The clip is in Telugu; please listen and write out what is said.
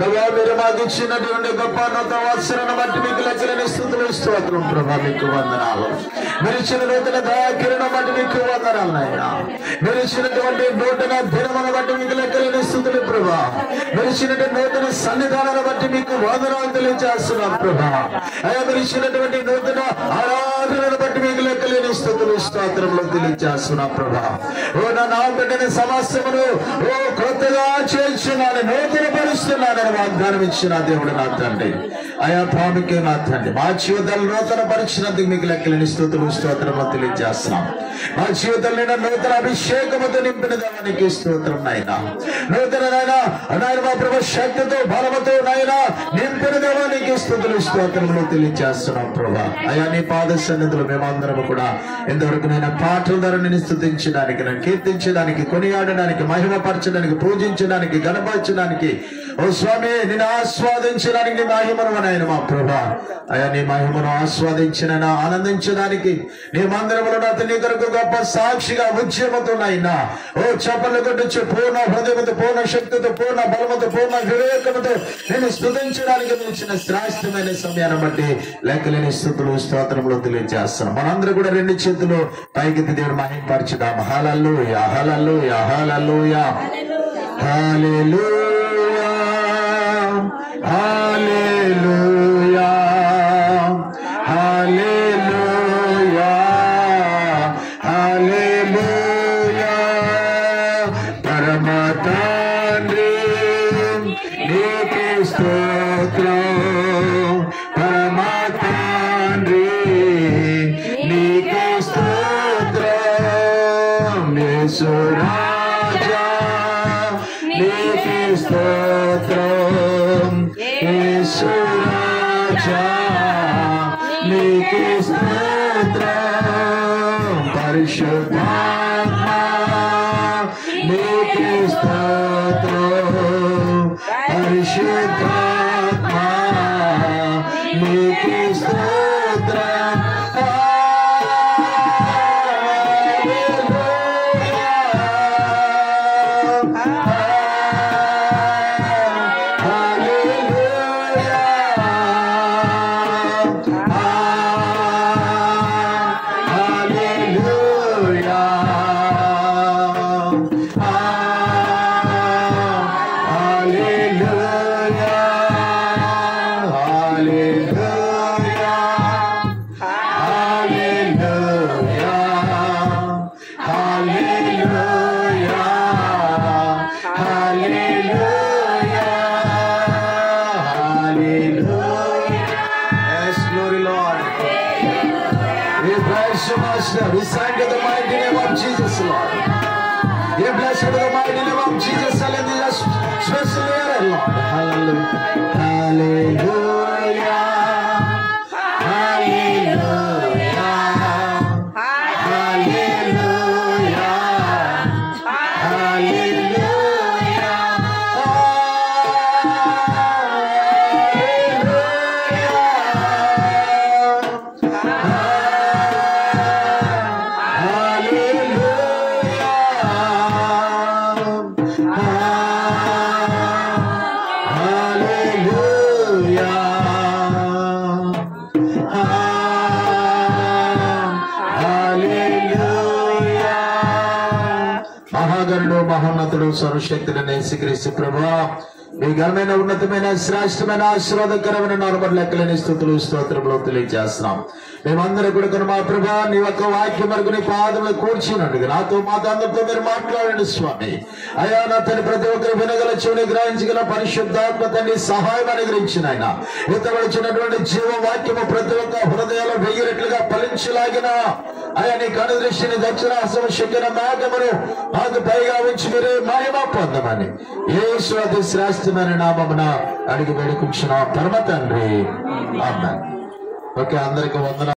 ప్రభా మీరు మాకు ఇచ్చినటువంటి గొప్ప నూత వత్సరాన్ని బట్టి మీకు లెక్కలేని స్థుతులు స్తోత్రం ప్రభా మీకు వందనాలు. మీరు ఇచ్చిన నూతన దయాకిరణం బట్టి మీకు వందనాలు నాయన. మీరు ఇచ్చినటువంటి నూతన దినమును బట్టి మీకు లెక్కలేని స్థుతులు ప్రభా. మీరు ఇచ్చినటువంటి నూతన సన్నిధానాన్ని బట్టి మీకు వందనాలు తెలియజేస్తున్నాం ప్రభా. అయ్యా మీరు ఇచ్చినటువంటి నూతన ఆరాధనను స్తోత్రంలో తెలియజేస్తున్నా ప్రభా. ఓ నా నా బిడ్డని సమస్యమును ఓ కొత్తగా చేస్తున్నాను నూతన పరుస్తున్నానని వాగ్దానం ఇచ్చిన దేవుడు నా తండ్రి. అయా ప్రాముఖ్యం నా మా జీవితాలు నూతన పరిచినందుకు మీకు లెక్కలేని స్థుతులు స్తోత్రము తెలియజేస్తున్నాం. మా జీవితంలో నూతన అభిషేకముతో నింపిన దానికి స్తోత్రం నాయన. నూతన నాయన నాయన మా ప్రభు శక్తితో బలముతో నాయన నింపిన దానికి స్థుతులు స్తోత్రములు తెలియజేస్తున్నాం ప్రభా. అయా నీ పాద సన్నిధులు మేమందరము కూడా ఇంతవరకు నేను పాటల ద్వారా నేను స్థుతించడానికి నన్ను కీర్తించడానికి కొనియాడడానికి మహిమపరచడానికి పూజించడానికి గణపరచడానికి ఓ స్వామి నేను ఆస్వాదించడానికి మహిమను నాయన మా ప్రభా. అయా నీ మహిమను ఆస్వాదించిన ఆనందించడానికి నీ మందిరములో అతని కొరకు గొప్ప సాక్షిగా ఉద్యమతో నాయనా ఓ చప్పలు కొట్టచ్చు పూర్ణ హృదయముతో పూర్ణ శక్తితో పూర్ణ బలముతో పూర్ణ వివేకముతో నేను స్థుతించడానికి ఇచ్చిన శ్రాష్టమైన సమయాన్ని బట్టి లెక్కలేని స్థుతులు స్తోత్రంలో తెలియజేస్తున్నాం. మనందరూ కూడా రెండు చేతులు పైకెత్తి దేవుడు మహింపరచుదాం. హలల్లు హలల్లు హలల్లు హల్లెలూయా. హల్లెలూయా హల్లెలూయా పరమ తండ్రి నీకు స్తోత్రం పరమ తండ్రి నీకు స్తోత్రం యేసు రాజా నీకు స్తోత్రం Krishna Jali Krishna Tram Parishuddhatma Krishna Tram Parishuddhatma Krishna Hallelujah. Master. We you in the mighty name of Jesus, Lord. We bless you in the mighty name of Jesus. Hallelujah. Special Lord. Hallelujah. Hallelujah. మహాగరుడు మహోన్నతుడు సర్వశక్తుడు నేసిక్రీస్తు ప్రభా మీ ఘనమైన ఉన్నతమైన శ్రేష్టమైన ఆశీర్వాదకరమైన నార్మల్ లెక్కలేని స్థుతులు స్తోత్రంలో తెలియజేస్తున్నాం. మేమందరూ కూడా కనుక మా ప్రభా నీ యొక్క వాక్యం వరకు నీ పాదంలో కూర్చున్నట్టుగా నాతో మాతో అందరితో మీరు మాట్లాడండి స్వామి. అయ్యా నా తన ప్రతి ఒక్కరు వినగల చెవుని గ్రహించగల పరిశుద్ధాత్మ తండ్రి సహాయం అనుగ్రహించిన ఆయన ఇతరుచినటువంటి జీవ వాక్యము ప్రతి ఒక్క హృదయాలు వెయ్యినట్లుగా ఫలించలాగిన అయ్యా నీ కనుదృష్టిని అసలు శక్తిన మార్గమును మాకు పైగా ఉంచి మీరే మహిమ పొందమని ఏ స్వాతి శ్రేష్టమైన నామమున అడిగి వేడుకుంటున్నాం. పరమ తండ్రి ఆమెన్. ఓకే అందరికి వందన